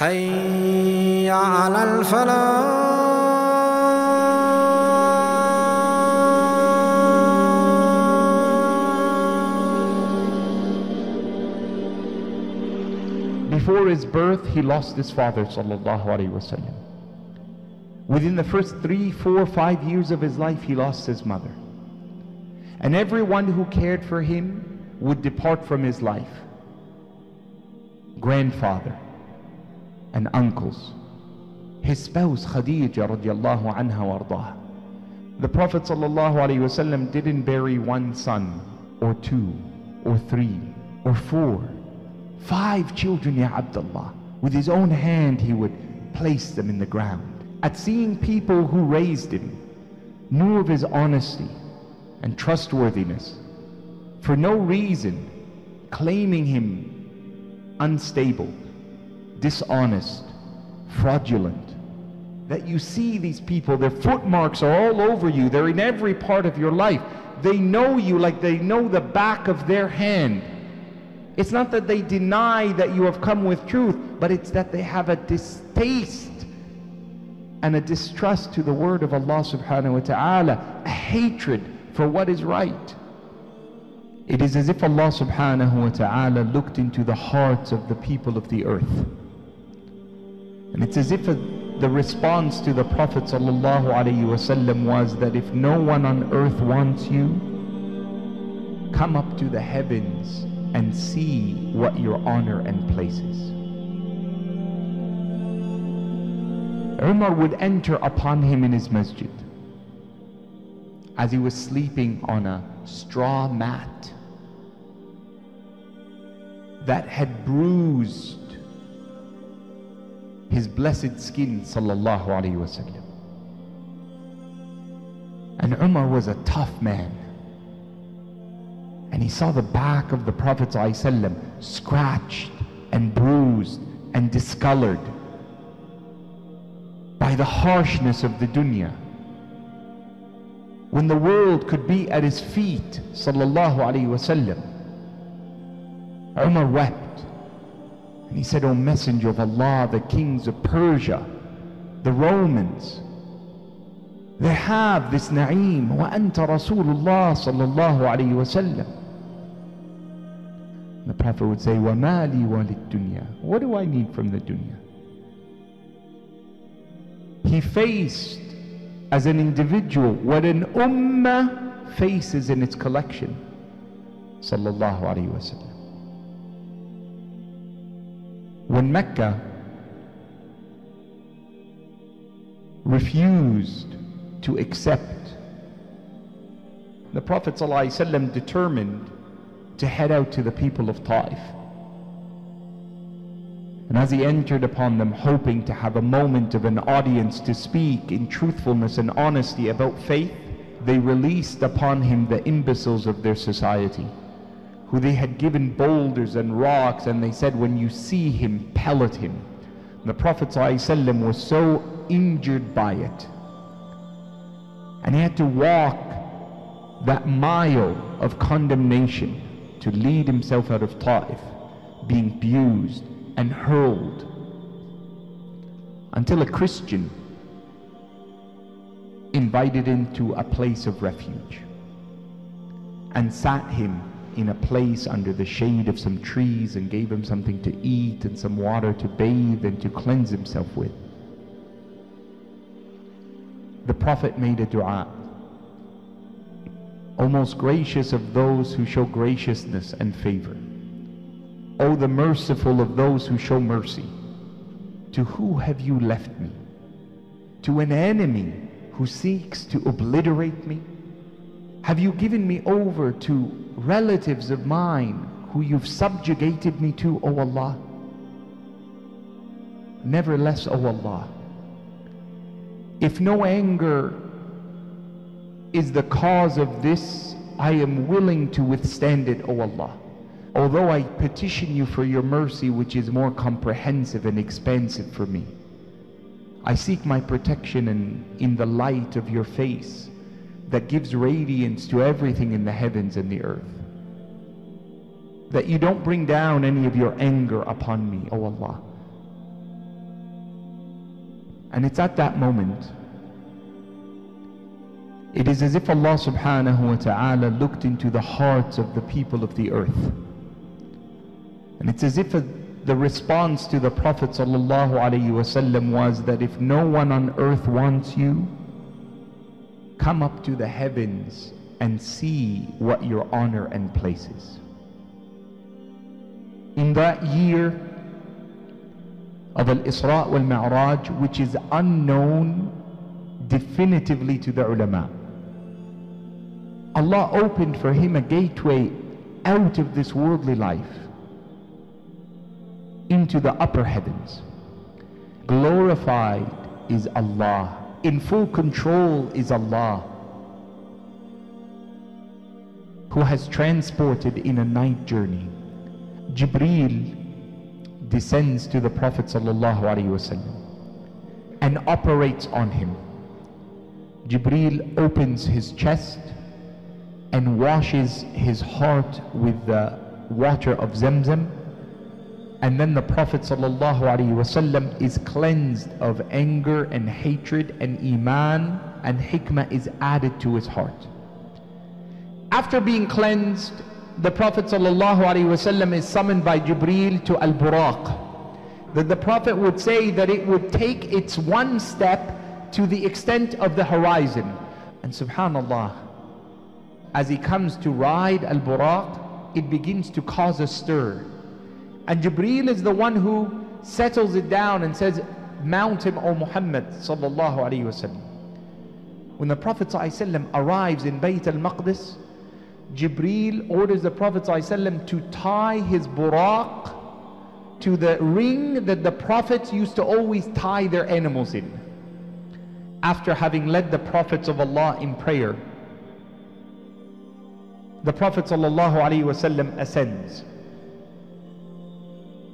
حي على الفلاح Before his birth, he lost his father, sallallahu alaihi wasallam. Within the first three, four, five years of his life, he lost his mother. And everyone who cared for him would depart from his life. Grandfather and uncles. His spouse Khadija radiallahu anha wardah. The Prophet sallallahu didn't bury one son or two or three or four. Five children, Ya Abdullah. With his own hand he would place them in the ground. At seeing people who raised him, knew of his honesty and trustworthiness, for no reason claiming him unstable, dishonest, fraudulent. That you see these people, their footmarks are all over you, they're in every part of your life. They know you like they know the back of their hand. It's not that they deny that you have come with truth, but it's that they have a distaste and a distrust to the word of Allah subhanahu wa ta'ala, a hatred for what is right. It is as if Allah subhanahu wa ta'ala looked into the hearts of the people of the earth. And it's as if a, the response to the Prophet wasallam was that if no one on earth wants you, come up to the heavens and see what your honor and places. Umar would enter upon him in his masjid as he was sleeping on a straw mat that had bruised his blessed skin sallallahu alaihi wasallam and Umar was a tough man and he saw the back of the Prophet ﷺ scratched and bruised and discolored by the harshness of the dunya. When the world could be at his feet, sallallahu alaihi wasallam, Umar wept. And he said, O Messenger of Allah, the kings of Persia, the Romans, they have this na'im, wa anta Rasulullah sallallahu alaihi wasallam. The Prophet would say, wa mali walid dunya. What do I need from the dunya? He faced as an individual what an ummah faces in its collection. Sallallahu Alaihi Wasallam. When Mecca refused to accept, the Prophet ﷺ determined to head out to the people of Ta'if. And as he entered upon them, hoping to have a moment of an audience to speak in truthfulness and honesty about faith, they released upon him the imbeciles of their society, who they had given boulders and rocks, and they said, When you see him, pellet him. And the Prophet ﷺ was so injured by it. And he had to walk that mile of condemnation to lead himself out of Ta'if, being abused and hurled until a Christian invited him to a place of refuge and sat him in a place under the shade of some trees and gave him something to eat and some water to bathe and to cleanse himself with. The Prophet made a dua. O most gracious of those who show graciousness and favor. O the merciful of those who show mercy, to who have you left me? To an enemy who seeks to obliterate me? Have you given me over to relatives of mine who you've subjugated me to, O Allah? Nevertheless, O Allah, if no anger is the cause of this, I am willing to withstand it, O Allah. Although I petition you for your mercy, which is more comprehensive and expansive for me, I seek my protection in, in the light of your face that gives radiance to everything in the heavens and the earth. That you don't bring down any of your anger upon me, O Allah. And it's at that moment. It is as if Allah subhanahu wa ta'ala looked into the hearts of the people of the earth. And it's as if a, the response to the Prophet sallallahu alaihi wasallam was that if no one on earth wants you, come up to the heavens and see what your honor and place is. In that year of Al-Isra wal-Mi'raj, which is unknown definitively to the ulama, Allah opened for him a gateway out of this worldly life into the upper heavens. Glorified is Allah. In full control is Allah who has transported in a night journey. Jibreel descends to the Prophet and operates on him. Jibreel opens his chest and washes his heart with the water of Zamzam. And then the Prophet ﷺ is cleansed of anger and hatred and iman and hikmah is added to his heart. After being cleansed, the Prophet ﷺ is summoned by Jibreel to Al-Buraq. That the Prophet would say that it would take its one step to the extent of the horizon. And subhanallah, as he comes to ride Al-Buraq, it begins to cause a stir. And Jibreel is the one who settles it down and says, Mount him, O Muhammad sallallahu alayhi wasallam. When the Prophet ﷺ arrives in Bayt al-Maqdis, Jibreel orders the Prophet ﷺ to tie his buraq to the ring that the prophets used to always tie their animals in. After having led the prophets of Allah in prayer, the Prophet ﷺ ascends.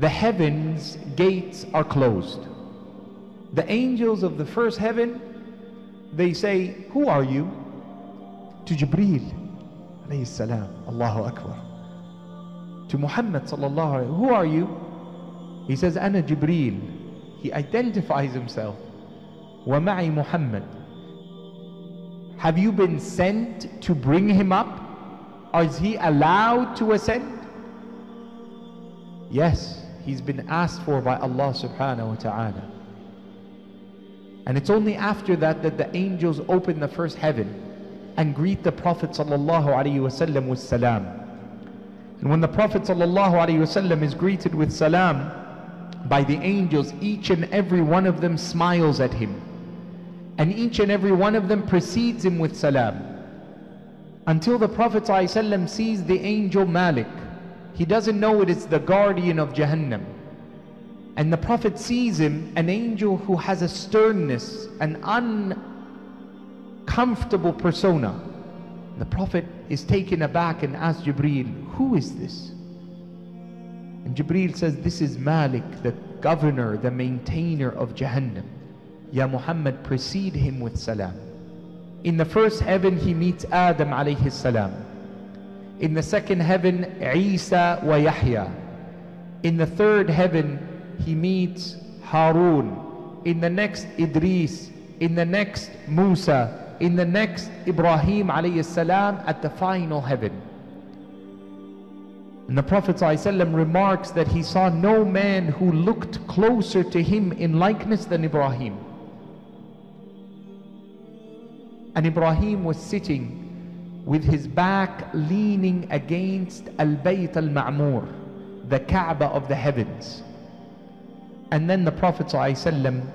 the heavens gates are closed. The angels of the first heaven they say who are you? To Jibril alayhi Allahu Akbar. To Muhammad sallallahu alayhi who are you? He says ana Jibril. He identifies himself. Wa ma'i Muhammad. Have you been sent to bring him up? Or is he allowed to ascend? Yes he's been asked for by Allah subhanahu wa ta'ala. And it's only after that that the angels open the first heaven and greet the Prophet sallallahu alaihi wasallam with salam. And when the Prophet sallallahu alaihi wasallam is greeted with salam by the angels, each and every one of them smiles at him. And each and every one of them precedes him with salam. Until the Prophet ﷺ sees the angel Malik. He doesn't know it is the guardian of Jahannam. And the Prophet sees him, an angel who has a sternness, an uncomfortable persona. The Prophet is taken aback and asks Jibreel, Who is this? And Jibreel says, This is Malik, the governor, the maintainer of Jahannam. Ya Muhammad, precede him with salam. In the first heaven, he meets Adam alayhi salam. In the second heaven, Isa wa Yahya. In the third heaven, he meets Harun. In the next, Idris. In the next, Musa. In the next, Ibrahim alayhi salam at the final heaven. And the Prophet ﷺ remarks that he saw no man who looked closer to him in likeness than Ibrahim. And Ibrahim was sitting with his back leaning against Al-Bayt Al-Ma'mur, the Kaaba of the heavens. And then the Prophet ﷺ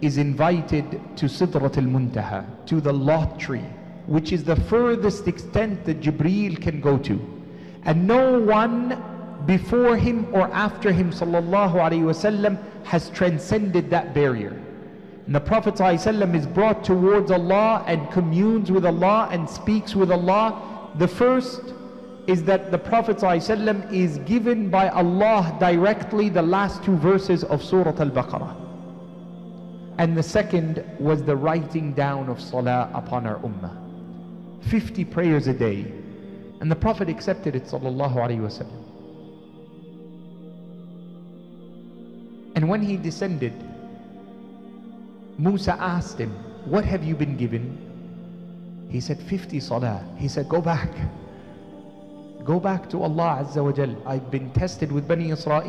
is invited to Sidrat Al-Muntaha, to the lot tree, which is the furthest extent that Jibreel can go to. And no one before him or after him sallallahu alaihi wasallam has transcended that barrier. And the Prophet ﷺ is brought towards Allah and communes with Allah and speaks with Allah. The first is that the Prophet ﷺ is given by Allah directly the last two verses of Surah Al-Baqarah. And the second was the writing down of Salah upon our Ummah. 50 prayers a day. And the Prophet accepted it sallallahu alaihi wasallam. And when he descended, Musa asked him, What have you been given? He said, 50 salah. He said, Go back. Go back to Allah Azza wa Jal. I've been tested with Bani Israel.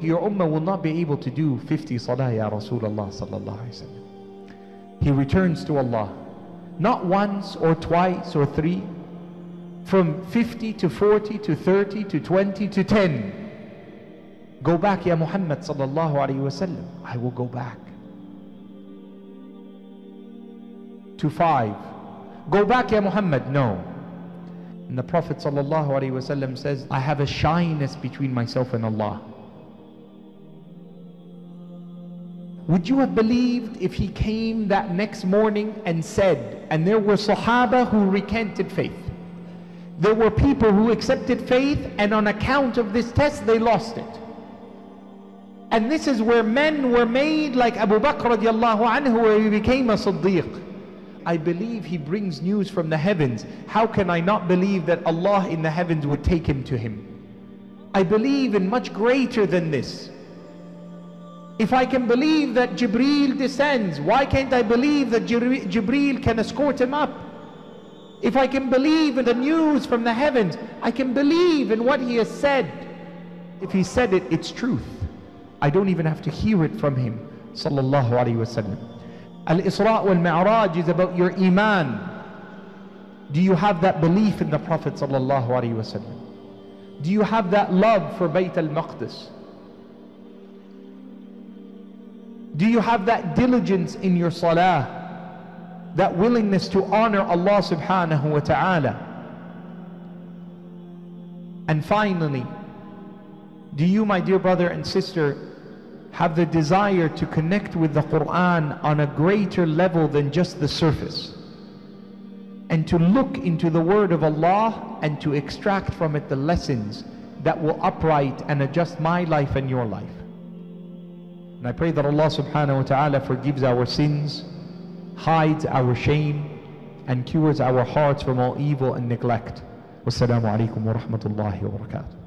Your ummah will not be able to do 50 salah, Ya Rasulullah sallallahu alayhi wa He returns to Allah. Not once or twice or three. From 50 to 40 to 30 to 20 to 10. Go back, Ya Muhammad sallallahu alayhi wa. I will go back. To five. Go back, Ya Muhammad. No. And the Prophet says, I have a shyness between myself and Allah. Would you have believed if he came that next morning and said, and there were Sahaba who recanted faith. There were people who accepted faith and on account of this test they lost it. And this is where men were made like Abu Bakr radiallahu anhu where he became a Siddiq. I believe he brings news from the heavens. How can I not believe that Allah in the heavens would take him to him? I believe in much greater than this. If I can believe that Jibreel descends, why can't I believe that Jibreel can escort him up? If I can believe in the news from the heavens, I can believe in what he has said. If he said it, it's truth. I don't even have to hear it from him. Sallallahu Alaihi Wasallam. Al-Isra wal Mi'raj is about your iman. Do you have that belief in the Prophet sallallahu alaihi wasallam? Do you have that love for Bayt al-Maqdis? Do you have that diligence in your salah? That willingness to honor Allah subhanahu wa ta'ala? And finally, do you, my dear brother and sister, have the desire to connect with the Quran on a greater level than just the surface? And to look into the word of Allah and to extract from it the lessons that will upright and adjust my life and your life. And I pray that Allah subhanahu wa ta'ala forgives our sins, hides our shame, and cures our hearts from all evil and neglect. Wassalamu alaikum wa rahmatullahi wa barakatuh.